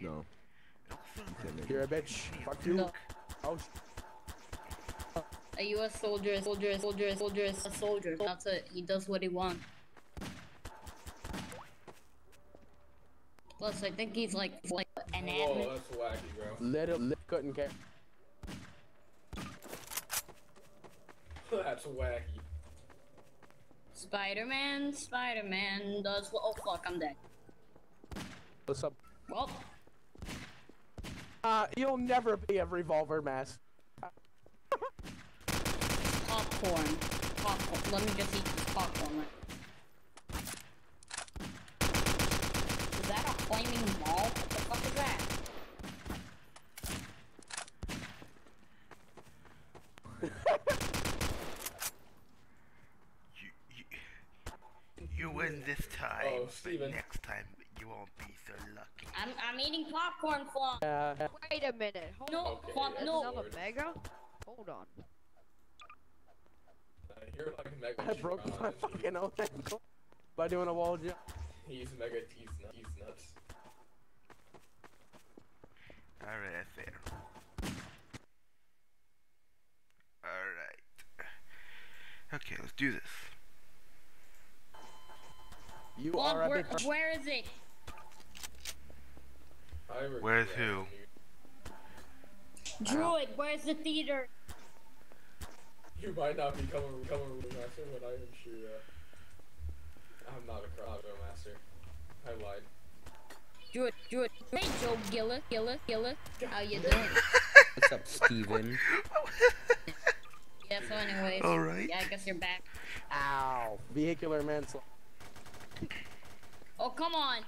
No. You're a bitch. Fuck you. No. Oh, sh- A U.S. soldier, soldier, soldier, soldier, is a soldier. That's it. He does what he wants. Plus, I think he's like like an Whoa, admin. that's wacky, bro. little, little couldn't care. that's wacky. Spider-Man, Spider-Man does. Oh fuck, I'm dead. What's up? Well, Uh, you'll never be a revolver mask. popcorn, popcorn. Let me just eat this popcorn. Is that a flaming ball? What the fuck is that? You, you, you win this time, Oh, but next time you won't be so lucky. I'm I'm eating popcorn, Flop. Uh, Wait a minute. Hold No. Okay, Flop, that's no. Another mega? Hold on. Uh, You're like mega. I broke my fucking own ankle by doing a wall jump. He's mega. He's nuts. He's nuts. Alright, that's fair. Alright. Okay, let's do this. You Flop, are a where, bitch. where is it? I regret Where's who? dude. Druid, where's the theater? You might not be coming become a ruler master, but I am sure. Uh, I'm not a Crossover master. I lied. Druid, Druid. Hey, Joe Gilla, Gilla, Gilla. How you doing? What's up, Steven? yeah, so anyways. Alright. Yeah, I guess you're back. Ow. Vehicular manslaughter. Oh, come on.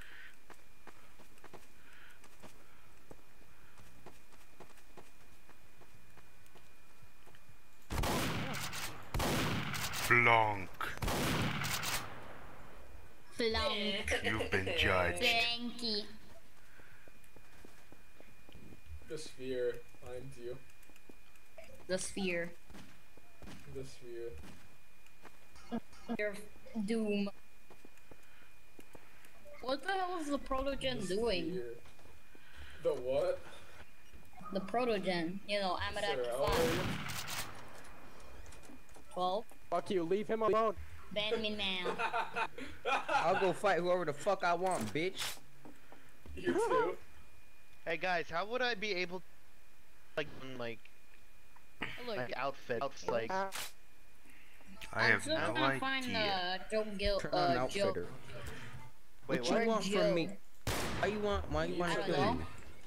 Blanc. Flunk. You've been judged. Blanky. The sphere finds you. The sphere. The sphere. Your doom. What the hell is the protogen The doing? sphere. The what? The protogen. You know, Sir, Amadak how old are 5. 12. Fuck you. Leave him alone. Ban me now. I'll go fight whoever the fuck I want, bitch. You too. Hey guys, how would I be able, like, like, Look, like outfits, like, I I'm have still no gonna find idea. uh, Joe Gil. Turn on Uh, Joe. wait, what what? you want Joe. from me? Why you want? Why you want to kill me?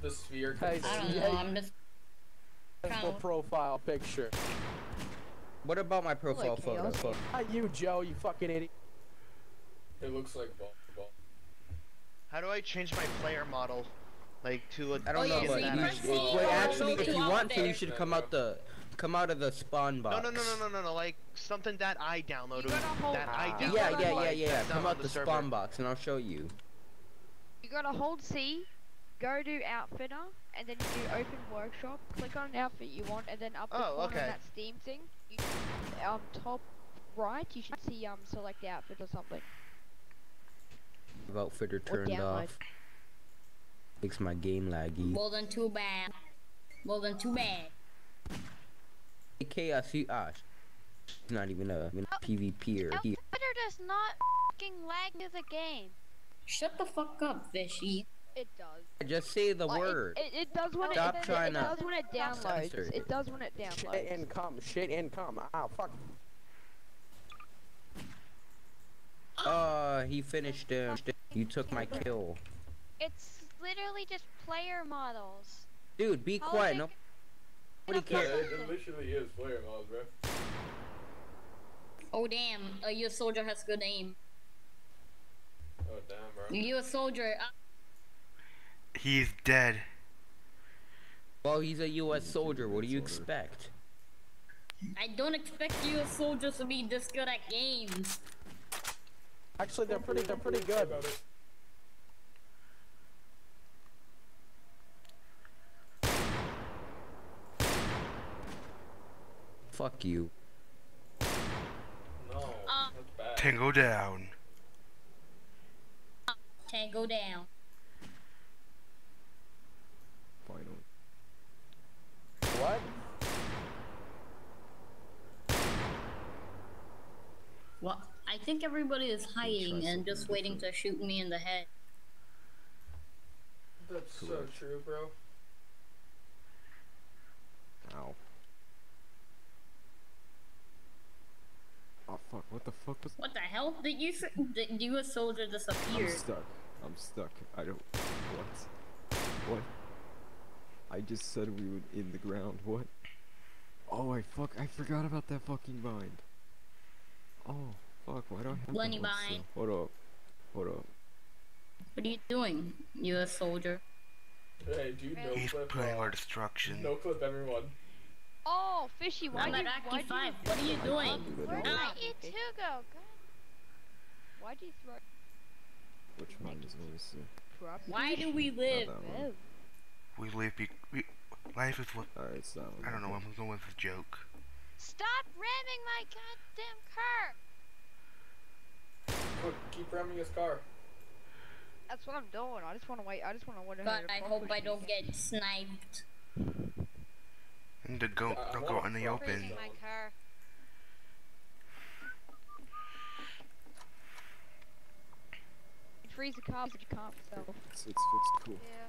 The sphere. Hey, contains- I don't know. you- I'm just. profile picture. What about my profile Like photo? chaos. Not you, Joe. You fucking idiot. It looks like ball. ball. How do I change my player model, like, to a? I don't Oh, know, yeah, but so you you press sh- wait. Actually, if you want to, you should come out the come out of the spawn box. no, no, no, no, no, no, like something that I downloaded. You gotta hold- That I downloaded. Yeah, yeah, yeah, like, yeah. Come out on the spawn box, and I'll show you. you gotta hold C, go to outfitter, and then you do open workshop. Click on an outfit you want, and then up the Oh, corner okay. on that Steam thing, you, um, top right, you should see um select the outfit or something. If Outfitter Or turned off. Makes my game laggy. More than too bad. More than too bad. Hey, Chaos, you ah, He's not even a, even a PvPer. He, Outfitter does not fucking lag the game. Shut the fuck up, fishy. It does. just say the Like, word. It, it, does when Stop it, it, trying it to does when it downloads. censor it. It does when it Shit downloads. income. Shit income. Ow, fuck. Uh, he finished him. You took my kill. It's literally just player models. Dude, be How quiet. is No, it nobody cares. it, it literally is player mods, bro. Oh damn, a U.S. soldier has good aim. Oh damn, bro. A soldier. Uh, He's dead. Well, he's a U.S. soldier. What do you expect? I don't expect U.S. soldiers to be this good at games. Actually, they're pretty. They're pretty good. Fuck you. No, Uh, that's bad. Tango down. Tango down. What? Well, I think everybody is hiding and just waiting to shoot me in the head. That's so true, bro. Ow. Oh fuck, what the fuck was- What the hell? Did you- did you a soldier disappear? I'm stuck. I'm stuck. I don't- what? What? I just said we would in the ground. What? Oh I fuck I forgot about that fucking bind. Oh fuck, why do I have Lenny that one bind. still? Hold up. Hold up. What are you doing, you a soldier? Hey, dude, no He's clip. planning uh, our destruction. no clip, everyone. Oh, fishy, why I'm do at you, why Aki do you, What are you doing? Where did you two go? God. why'd you throw Which one is let me see. Why do we live? That one. We live be- we life is what Alright, it's. I don't know, I'm going with a joke. Stop ramming my goddamn car! Look, keep ramming his car. That's what I'm doing. I just want to wait. I just want to wait. God, I hope I don't get sniped. And to go I- I don't go want in the open. Freezing my car. You freeze the car, but you can't yourself. It's, it's fixed cool. Yeah.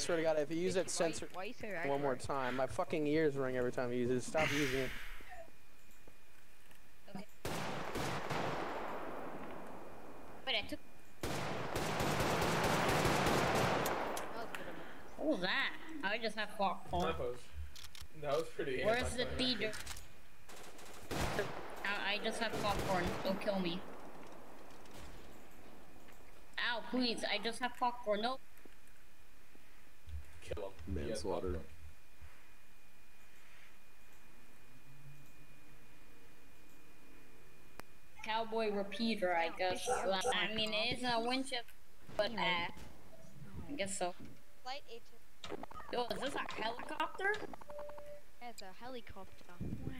I swear to God, if you use it, Why- censor Why you one more time. My fucking ears ring every time you use it. Stop using it. Wait, I took. That was a bit of a- What was that? I just have popcorn. That was, that was pretty Where's the anticlimactic. theater? I, I just have popcorn. Don't kill me. Ow, please. I just have popcorn. No. Kill him. Manslaughter. Cowboy repeater, I guess. I mean, it isn't a Winchester, but uh, I guess so. Flight A2. Yo, is this a helicopter? It's a helicopter. Wow.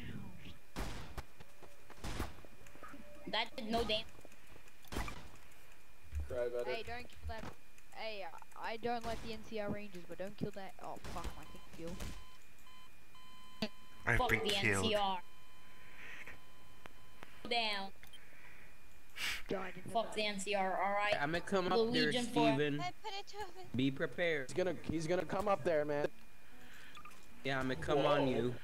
That did no damage. Cry about Hey, it. don't kill that. Hey, uh, I don't like the NCR Rangers, but don't kill that. Oh fuck, my thing fuel. I've Fuck been the killed. NCR. Down. Died Fuck the NCR, alright? I'm gonna come up there, Legion for- Steven. I put it to a Be prepared. He's gonna he's gonna come up there, man. Yeah, I'm gonna come on you.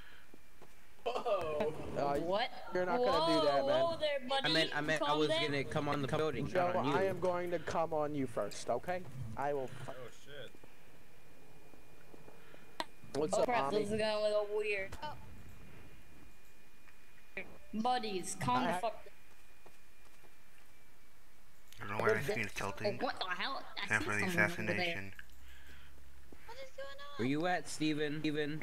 Whoa. Uh, What? You're not Whoa, gonna do that, man. Whoa there, buddy. I meant, I meant, I was down. gonna come on the building, Joe, on. I am going to come on you first, okay? I will. Oh shit. What's Oh up, crap, Ami? this is gonna look weird. Oh. Buddies, calm the I- fuck I don't know why I seen a Oh, tilting. what the hell? I Time see for the someone over there. assassination. What is going on? Where you at, Steven? Steven?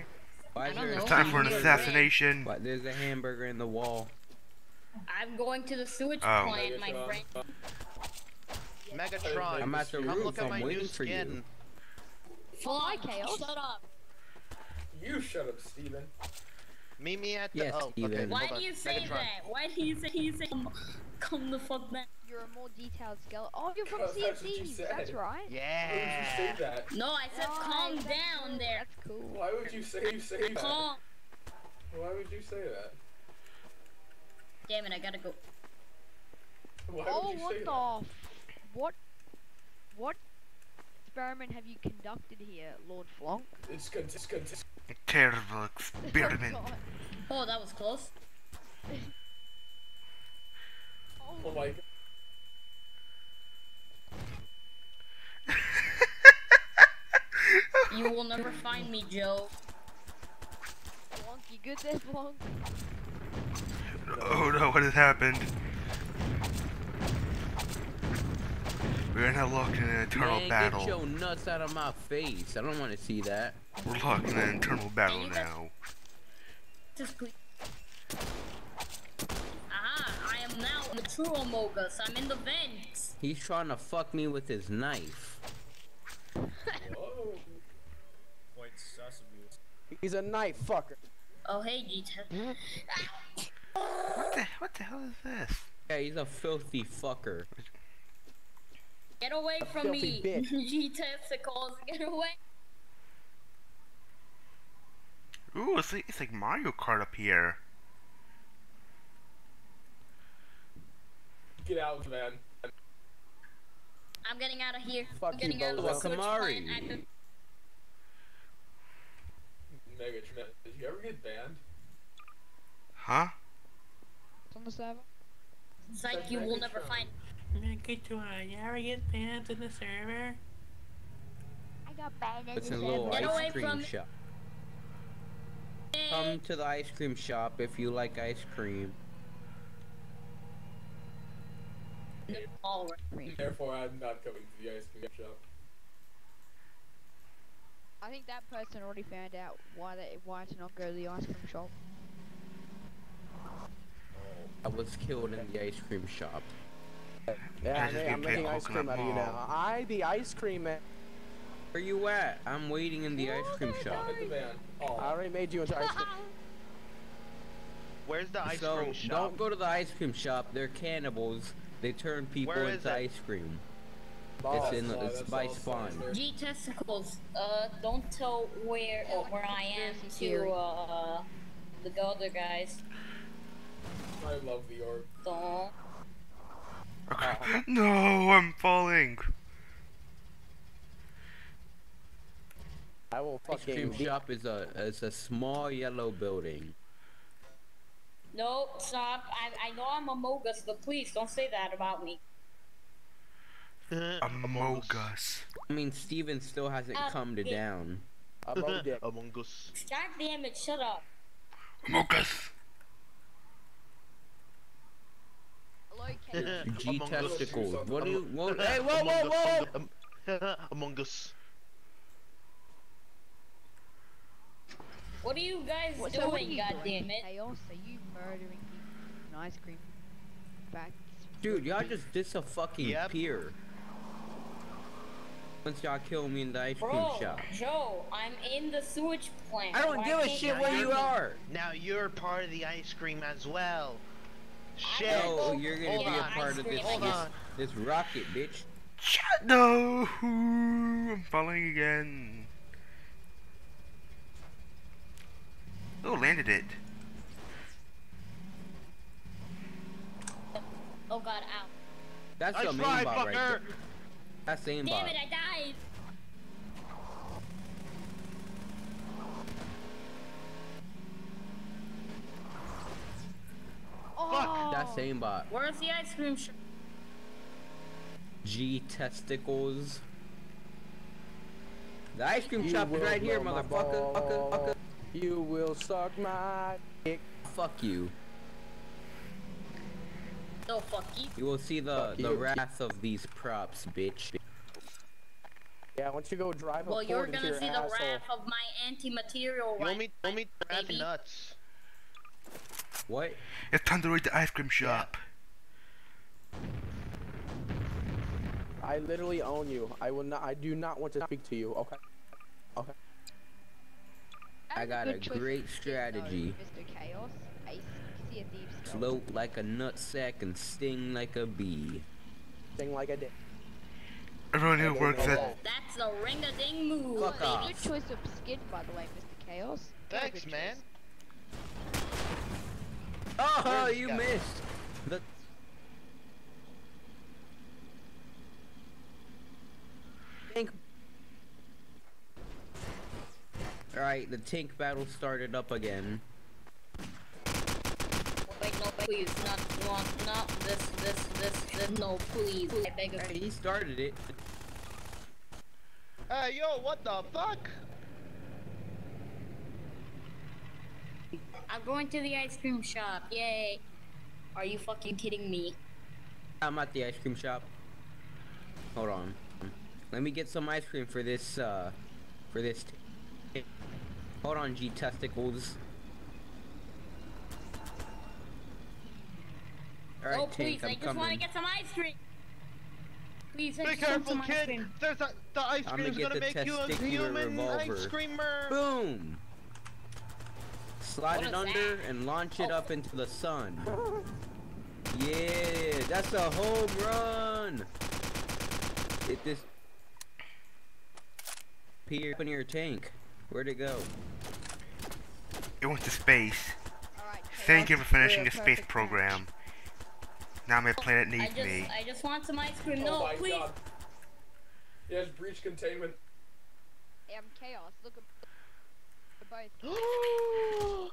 Why is there. It's time for an assassination. What? There's a hamburger in the wall. I'm going to the sewage Oh. plant, my friend. Megatron, I'm at the come roof. look at I'm my new waiting for skin. you. Fly, Chaos. shut up. You shut up, Steven. Meet me at the. Yes, oh, okay. Steven. Why do you say Megatron. that? Why do you say you say come, come the fuck back? You're a more detailed skeleton. Oh, you're from Cause that's what you That's right. Why would you Yeah. say that? No, I said Nice, calm down cool, there. That's cool. Why would you say you say that? Calm. Why would you say that? Damn it, I gotta go. Why Oh, would you what say the? that? F- what? What experiment have you conducted here, Lord Flonk? It's con- it's con- it's A Terrible experiment. Oh, Oh, that was close. Oh my oh. god. You will never find me, Joe. Flonk, good there, Flonk? Oh no, what has happened? We're now locked in an eternal Man, battle. get your nuts out of my face. I don't want to see that. We're locked in an eternal battle now. Just please. Aha, I am now the true Amogus. I'm in the vents. He's trying to fuck me with his knife. Whoa. Quite sus of you. He's a knife fucker. Oh, hey, G10. What the what the hell is this? Yeah, he's a filthy fucker. Get away from me. bitch. G-testicles, get away. Ooh, it's like, it's like Mario Kart up here. get out of the. I'm getting out of here. Fuck I'm you, getting out of bozo. the switch Kamari. Plant. I- did you ever get banned? Huh? It's on the server. It's like you will never find. Megatron, you ever get banned in the server? I got banned in It's the in a little Get server. away ice cream from shop. Come to the ice cream shop if you like ice cream. All Therefore, I'm not coming to the ice cream shop. I think that person already found out why they why to not go to the ice cream shop. I was killed in the ice cream shop. Yeah, I just I'm, be making ice cream out of you now. I, the ice cream man. Where you at? I'm waiting in the ice cream shop. Hit the van. I Oh, already made you into ice cream. Where's the ice So cream shop? don't go to the ice cream shop. They're cannibals. They turn people into it? ice cream. Balls. It's in the, Oh, it's by all spawn. G testicles. Uh, don't tell where uh, where I am to uh the other guys. I love the orb. Don't. Okay. No, I'm falling. I will Ice cream shop is a is a small yellow building. No, stop. I I know I'm a mogus, but please don't say that about me. Among Us. I mean, Steven still hasn't Uh, come to yeah. down. I'm on dick. Among Us. God damn it! Shut up. Among Us. G Among Us. testicles. What do you? What, hey, whoa, whoa, whoa! Among- Among Us. What are you guys What, so doing? you God doing? damn it! Chaos? Are you murdering people in ice cream? Back. Dude, y'all just dis a fucking Yep. pier. Once y'all kill me in the ice cream Bro, shop. Joe, I'm in the sewage plant. I don't Why give a shit where you are. Now you're part of the ice cream as well. Shit. gotta No, you're gonna hold be a part of this, this, this rocket, bitch. Shut no. I'm falling again. Oh, landed it. Oh, oh god, ow. That's Nice the main bot right there. That's the Damn aimbot. it, I died! Oh, that same bot. Where's the ice cream shop? G testicles. The ice cream You shop is right here, motherfucker. Fucker, fucker. You will suck my dick. Fuck you. No, fuck you. You will see the Fuck the you. wrath of these props, bitch. Yeah, once you go drive a Well, you're gonna your see the wrath of my anti-material You right want me, want me to grab nuts? What? It's time to raid the ice cream shop. I literally own you. I will not. I do not want to speak to you. Okay. Okay. I got a great strategy. Mr. Chaos. Float like a nutsack and sting like a bee. Sting like a dick. Everyone who works at that's the ring-a-ding move. Fuck baby. off. Good choice of skin, by the way, Mr. Chaos. Thanks, man. Oh, you this guy? missed. The tank. All right, the tank battle started up again. Wait, no, please, not, not, not this, this, this, this, no, please. I beg of Hey, he started it. Hey, yo, what the fuck? I'm going to the ice cream shop, yay. Are you fucking kidding me? I'm at the ice cream shop. Hold on. Let me get some ice cream for this, uh, for this. T- Hold on, G testicles. Alright, oh, please, tank, I I'm just want to get some ice cream. Please, I Be just want careful, some ice kid. cream. There's a, the ice I'ma cream's get gonna the make you a human revolver. ice creamer. Boom! Slide What it is under that? and launch it Oh. up into the sun. Yeah, that's a home run! It this Peer open your tank. Where'd it go? it went to space. Alright, Thank you for finishing the space program. match. Now my planet I needs just, me. I just want some ice cream. oh No, my please. god. Yes, breach containment. Hey, I'm chaos. Look at both.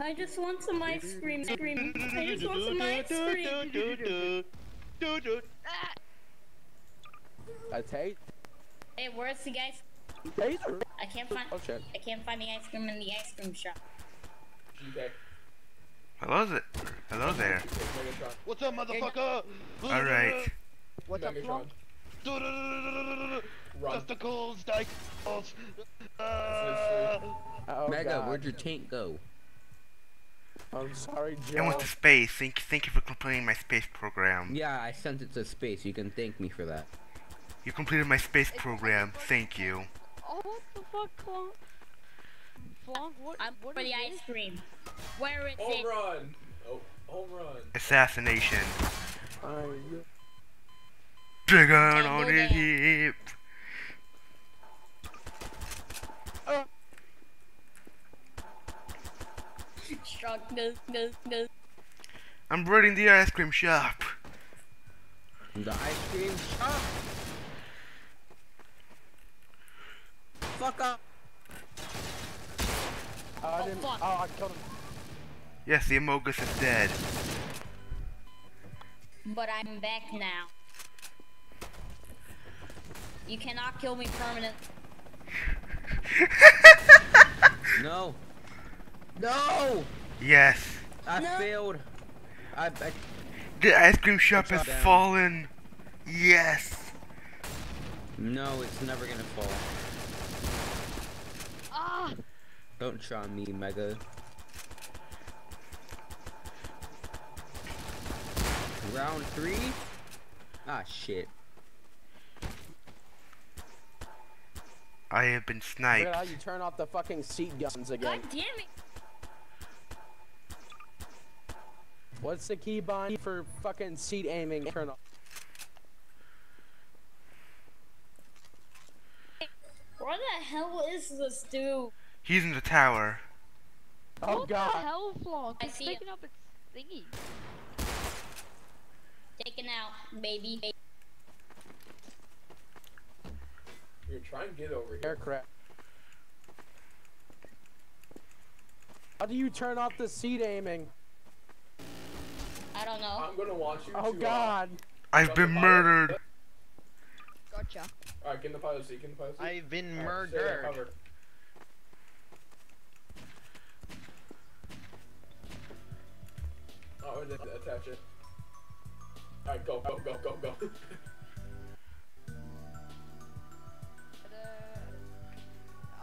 I just want some ice cream. Cream. I just want some ice cream. I taste. Hey, where's the ice? Taser. I can't find. Oh shit. I can't find the ice cream in the ice cream shop. GK. Hello there. Hello there. What's up, motherfucker? Alright. What's up, Megatron. Flunk? Run. Testicles, dicicles. That's uh, uh, Oh, Mega, God. where'd your tank go? I'm sorry, I Joe. went to space. Thank, thank you for completing my space program. Yeah, I sent it to space. You can thank me for that. You completed my space program. Thank you. Oh, what the fuck, Flonk? Flonk, what? I'm what for the this? ice cream. Where is Home it? run. Oh, home run. Assassination. I- Trigger Okay, on go his there. hip. Struck. No, no, no. I'm running the ice cream shop. The ice cream shop. Fuck up. Oh, I oh, didn't. fuck. Oh, I killed him. Yes, the Amogus is dead. But I'm back now. You cannot kill me permanent. No. No. Yes. I No. failed. I, I The ice cream shop has down. fallen. Yes. no, it's never gonna fall. Ah! Don't try me, Mega. Round three? Ah, shit. I have been Look at how sniped. you turn off the fucking seat guns again. God damn it! What's the key bind for fucking seat aiming? Turn off. Where the hell is this dude? He's in the tower. Oh what god. the hell, Flonk? I It's see it. taking up its thingy. Taken out, baby. Here, try and get over here. Aircraft. How do you turn off the seat aiming? I don't know. I'm gonna want you Oh to. god. I've been murdered. Gotcha. Alright, get in the pilot seat. Get in the pilot seat. I've been Alright, stay there, murdered. Oh, and then attach it. Alright, go, go, go, go, go.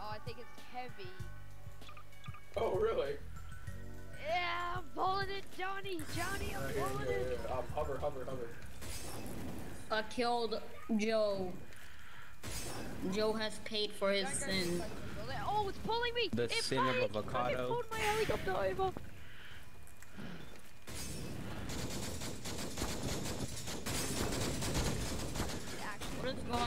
Oh, I think it's heavy. oh, really? Yeah, I'm pulling it, Johnny. Johnny, I'm Alright, here, pulling here, it. here. Um, hover, hover, hover. I killed Joe. Joe has paid for his sin. too close, Will it- Oh, it's pulling me. The it sin of avocado. It pulled my helicopter over. Going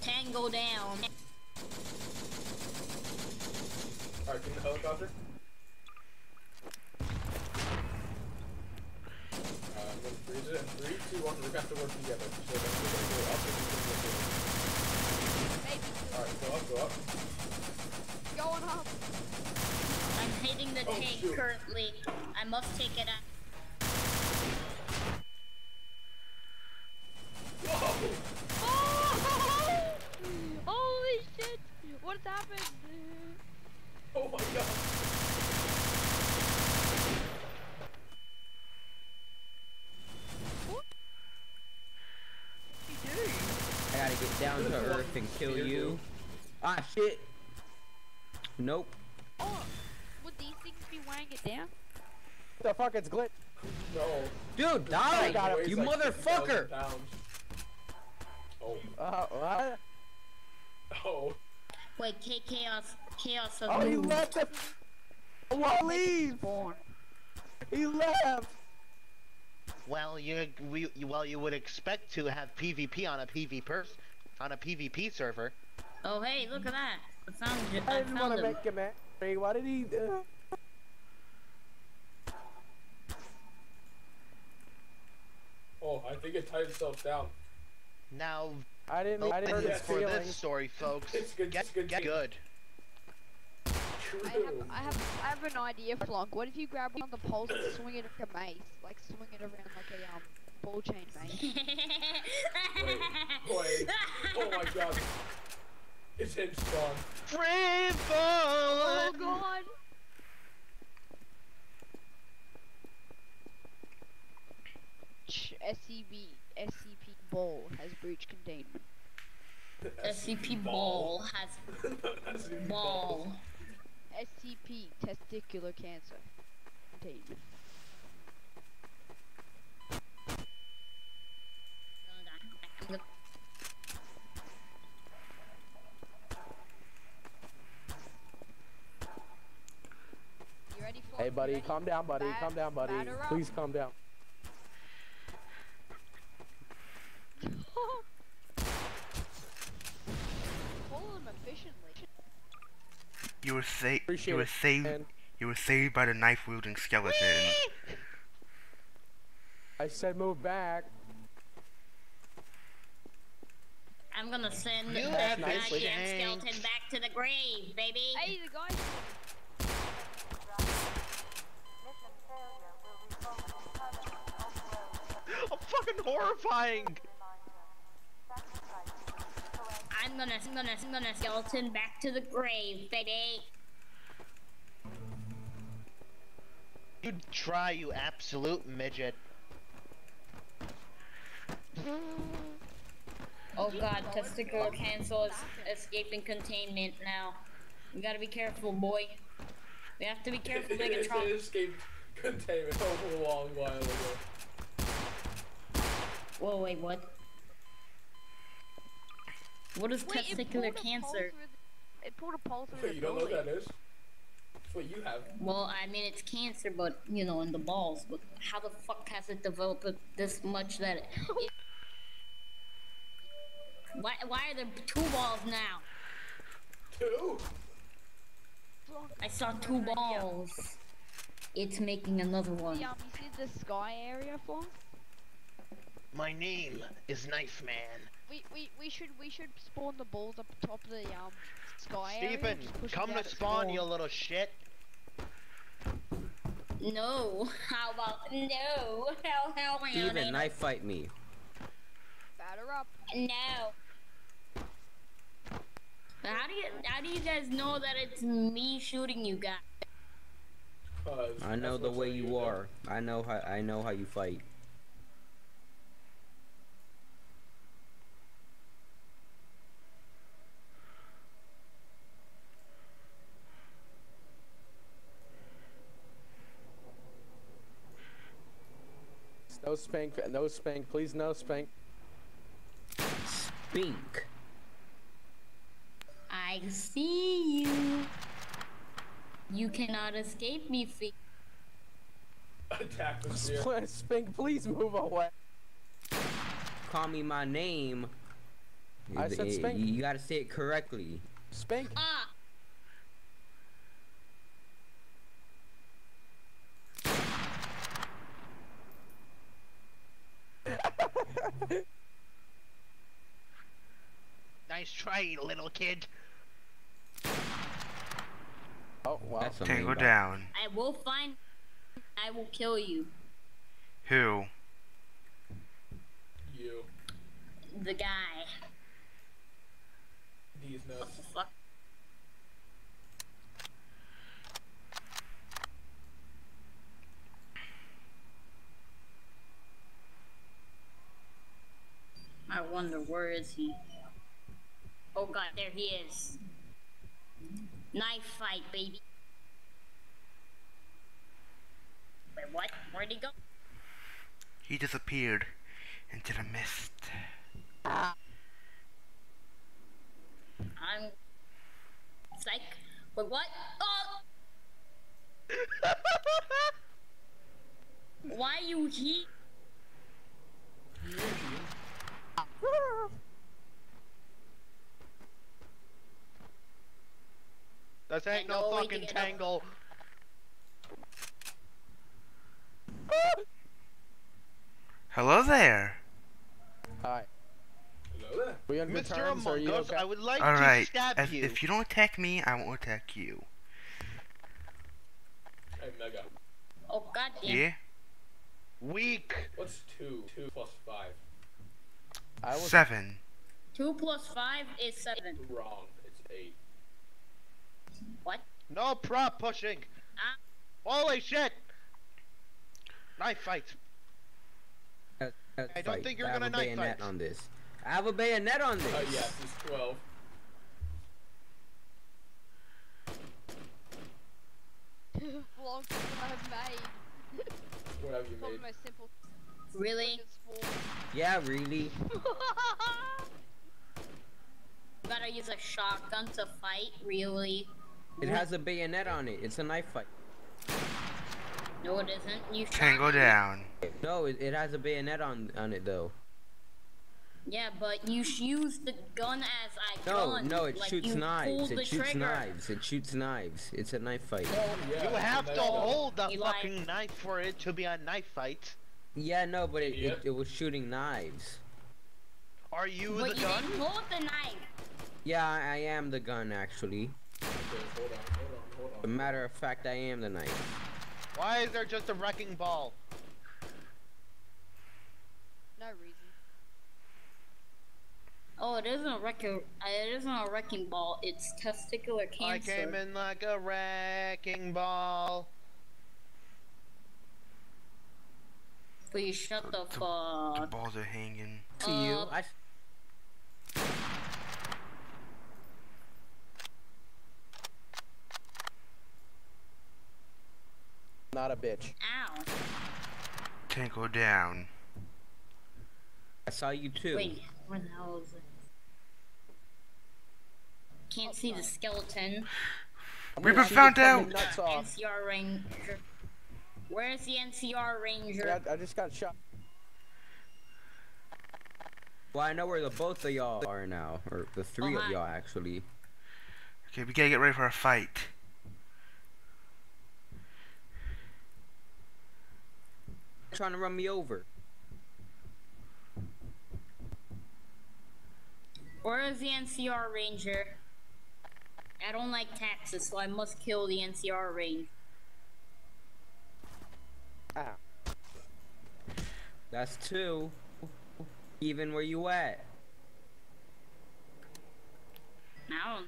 Tango down. Alright, get in the helicopter. Uh, I'm gonna freeze it in three, two, one. We have to work together. So then we're gonna go up and we're gonna go Alright, go up, go up. Going up. I'm hitting the Oh, tank shoot. currently. I must take it out. Whoa! Oh! Holy shit! What's happened? Oh my god. I gotta get down to earth and kill you. Ah, shit. Nope. Oh, would these things be weighing it down? What the fuck? It's glitch. No. Dude, die! got it. You like motherfucker! pounds. Oh. Uh, what? Oh. Wait, K Chaos. Chaos has Oh, he left the. Why leave? He left. Well, you, we, well you would expect to have PvP on a PvP on a PvP server. Oh, hey, look at that. I found, I I didn't want to make him. a- Hey, why did he? Uh... Oh, I think it tied itself down. Now, I didn't. I didn't hurt this his for feelings. this story, folks. It's good- Get, it's good get good. I have, I have, I have an idea, Flonk. What if you grab one of the poles and swing it like a mace, like swing it around like a um ball chain mace? Wait, wait. Oh my god. It's him spawn. Free Oh fall. God! Ch- SCB, SCP ball has breach containment. SCP ball has That's ball. SCP testicular cancer containment. You ready for Hey, you buddy, ready? calm down, buddy. Bat- calm down, buddy. Please calm down. Pull them efficiently. You were saved. You were saved. man. You were saved by the knife wielding skeleton. I said move back. I'm gonna send You that have nice goddamn legs. skeleton back to the grave, baby. Hey, the guy. Fucking horrifying. I'm gonna, I'm gonna, I'm gonna skeleton back to the grave, baby. You try, you absolute midget. Oh god, testicular cancer is escaping containment now. We gotta be careful, boy. We have to be careful, It Megatron. escaped containment a long while ago. Whoa, wait, what? What is Wait, it testicular a cancer? the- It pulled a pole through Wait, the you don't know what that is? It's what you have. Well, I mean, it's cancer, but you know, in the balls. But how the fuck has it developed this much that it? it why, why are there two balls now? Two? I saw two balls. It's making another one. Yeah, you see the sky area, Flonk? My name is Knife Man. We, we, we should we should spawn the balls up top of the um sky. Stephen, just push it come to spawn, you little shit. No. How about no? Hell, hell, man. Steven, knife fight me. Batter up. No. How do you how do you guys know that it's me shooting you guys? Cause I know the way you YouTube. are. I know how I know how you fight. No spank. No spank. Please, no spank. Spink. I see you. You cannot escape me, Fee. Attack the sphere. Spank, please move away. Call me my name. I said spank. You gotta say it correctly. Spank. Ah! Nice try, little kid. Oh wow. That's Tango main down. I will find. I will kill you. Who? You. The guy. These What the fuck? I wonder where is he? Oh god, there he is. Knife fight, baby. Wait, what? Where'd he go? He disappeared into the mist. I'm psych. Wait, what? Oh! Why you here? This ain't no Tango, fucking can get up. tangle. Hello there. Hi. Hello there. We on good Mr. terms? Among Us, okay? I would like All to right. stab If, you. if you don't attack me, I won't attack you. Hey, Mega. Oh goddamn. Yeah. Weak. What's two? Two plus five. I was Seven. Two plus five is seven. Wrong. It's eight. What? No prop pushing. Ah. Holy shit. Knife fight. Uh, uh, I don't fight. think you're I have gonna a knife bayonet fight. on this. I have a bayonet on this. Oh yes, it's twelve. Vlogs I have made. What have you Probably made? my simple Really? Yeah, really. You gotta use a shotgun to fight? Really? It has a bayonet on it. It's a knife fight. No, it isn't. You Tango shot me. down. No, it, it has a bayonet on on it though. Yeah, but you sh- use the gun as I No, gun. no, no, it like shoots knives. It shoots trigger. knives. It shoots knives. It's a knife fight. No, Yeah, You have to hold the Eli. fucking knife for it to be a knife fight. Yeah, no, but it, Yep. it, it was shooting knives. Are you but the you gun? didn't hold the knife. Yeah, I, I am the gun actually. Okay, hold on, hold on, hold A matter of fact, I am the knife. Why is there just a wrecking ball? No reason. Oh, it isn't a wrecking. It isn't a wrecking ball. It's testicular cancer. I came in like a wrecking ball. Please shut the The fuck. balls are hanging. To you, Uh, I. not a bitch. Ow. Tango down. I saw you too. Wait, where the hell is it? Can't see the skeleton. We've been found out. fucking Nuts off. NCR Ranger. Where's the NCR Ranger? Yeah, I just got shot. Well, I know where the both of y'all are now, or the three Oh, of y'all actually. Okay, we gotta get ready for a fight. Trying to run me over. Where is the NCR Ranger? I don't like taxes, so I must kill the NCR Ranger. Ah. That's two. Even where you at? Now,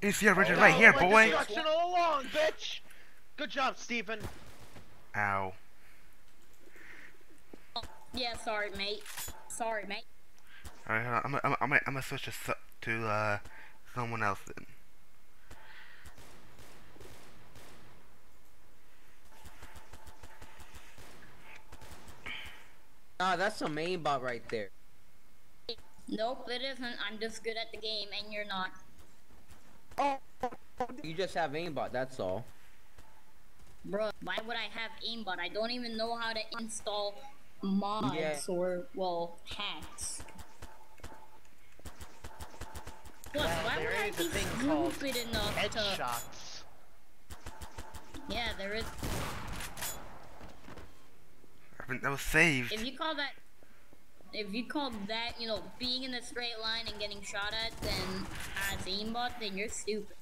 It's the original Oh, right here, boy. All along, bitch. Good job, Stephen. Ow. yeah, sorry, mate. Sorry, mate. Alright, hold on. I'm, I'm, I'm, I'm gonna switch to, to uh, someone else then. Ah, that's a aimbot right there. Nope, it isn't. I'm just good at the game, and you're not. Oh, you just have aimbot, that's all. Bruh, why would I have aimbot? I don't even know how to install mods Yeah. or, well, hacks. Plus, Well, why would I is a be stupid enough to... Headshots. Yeah, there is. I think that was saved. If you call that... If you call that, you know, being in a straight line and getting shot at, then as aimbot, then you're stupid.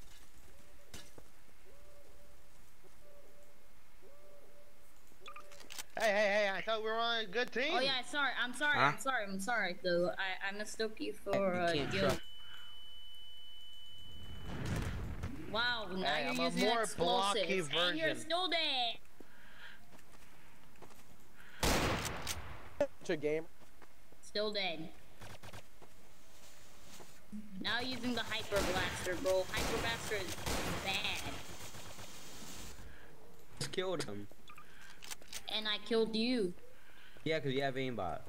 Hey, hey, hey! I thought we were on a good team. Oh yeah, sorry. I'm sorry. Huh? I'm sorry. I'm sorry. Though I I mistook you for You uh, can't Gil. Wow, now Hey, you're I'm a using more explosives, blocky and you're still dead. To game. Still dead. Now using the hyper blaster, bro. Hyper blaster is bad, Just killed him. And I killed you. Yeah, cause you have aimbot.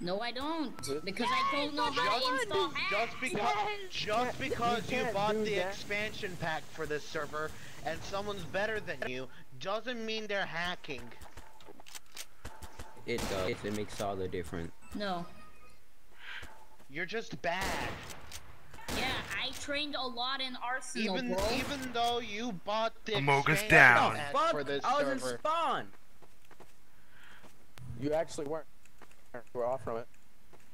No, I don't, because I don't know how to install hacks. Just because, just because you can't bought the that. expansion pack for this server and someone's better than you, doesn't mean they're hacking. It does. It makes all the difference. No. You're just bad. Yeah, I trained a lot in Arsenal, Even bro. even though you bought the Among Us exchange down. pack Fuck! for this I was in server. spawn. You actually weren't. We're off from it.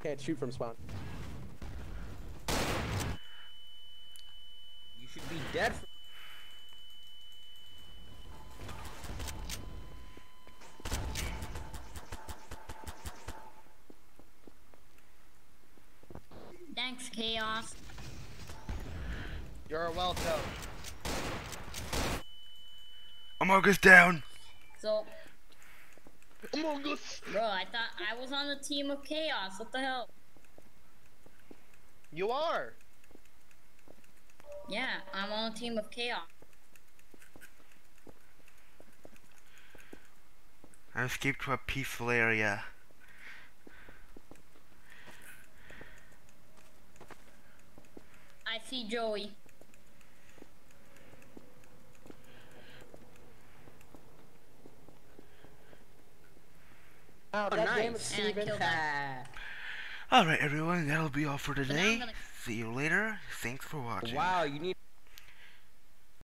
Can't shoot from spawn. You should be dead. For Thanks, Chaos. You're welcome. Among Us down. So, Among Us. bro, I thought I was on the team of Chaos. What the hell? You are. Yeah, I'm on the team of Chaos. I escaped to a peaceful area. I see Joey. Oh, oh, God damn nice. And I killed him. Alright, everyone, that'll be all for today. gonna- See you later. Thanks for watching. wow, you need.